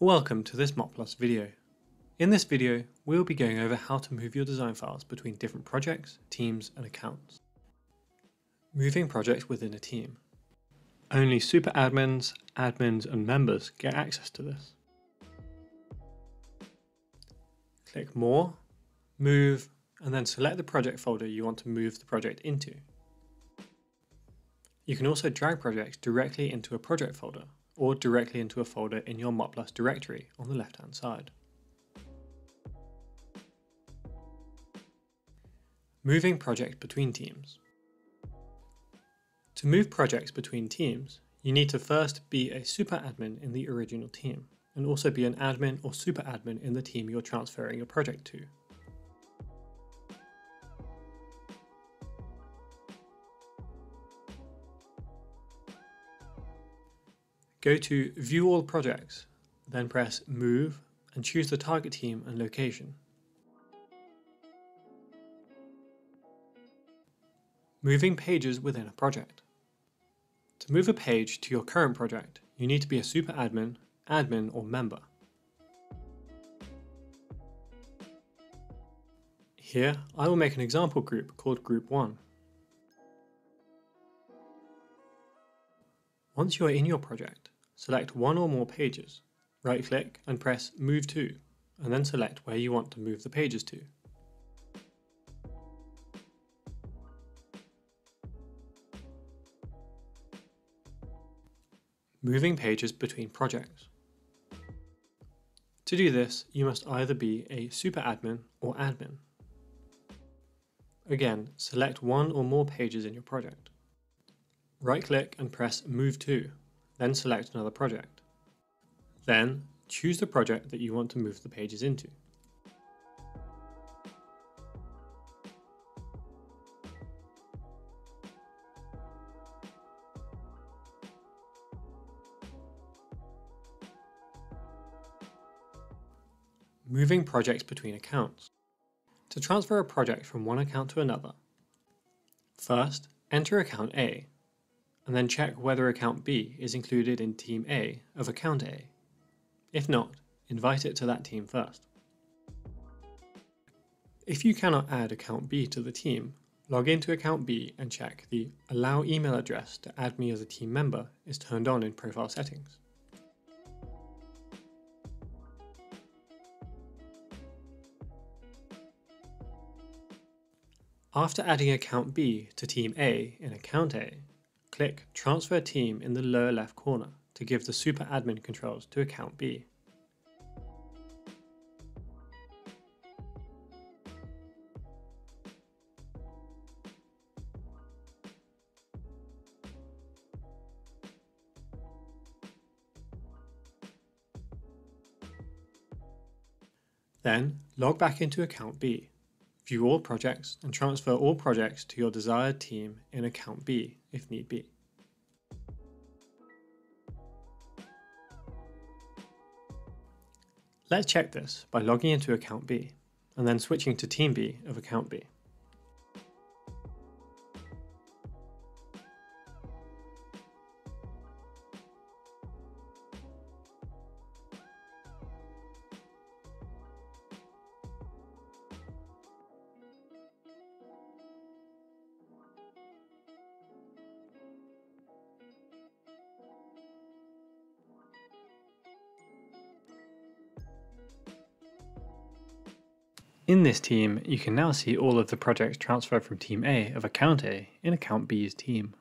Welcome to this Mockplus video. In this video, we'll be going over how to move your design files between different projects, teams, and accounts. Moving projects within a team. Only super admins, admins, and members get access to this. Click More, Move, and then select the project folder you want to move the project into. You can also drag projects directly into a project folder or directly into a folder in your Mockplus directory on the left hand side. Moving projects between teams. To move projects between teams, you need to first be a super admin in the original team and also be an admin or super admin in the team you're transferring your project to. Go to View All Projects, then press Move and choose the target team and location. Moving pages within a project. To move a page to your current project, you need to be a super admin, admin or member. Here, I will make an example group called Group 1. Once you are in your project, select one or more pages, right-click and press Move To, and then select where you want to move the pages to. Moving pages between projects. To do this, you must either be a super admin or admin. Again, select one or more pages in your project. Right-click and press Move To, then select another project. Then, choose the project that you want to move the pages into. Moving projects between accounts. To transfer a project from one account to another, first enter account A and then check whether account B is included in team A of account A. If not, invite it to that team first. If you cannot add account B to the team, log into account B and check the Allow email address to add me as a team member is turned on in profile settings. After adding account B to team A in account A, Click Transfer Team in the lower left corner to give the super admin controls to account B. Then, log back into account B. View all projects and transfer all projects to your desired team in account B if need be. Let's check this by logging into account B and then switching to team B of account B. In this team, you can now see all of the projects transferred from Team A of Account A in Account B's team.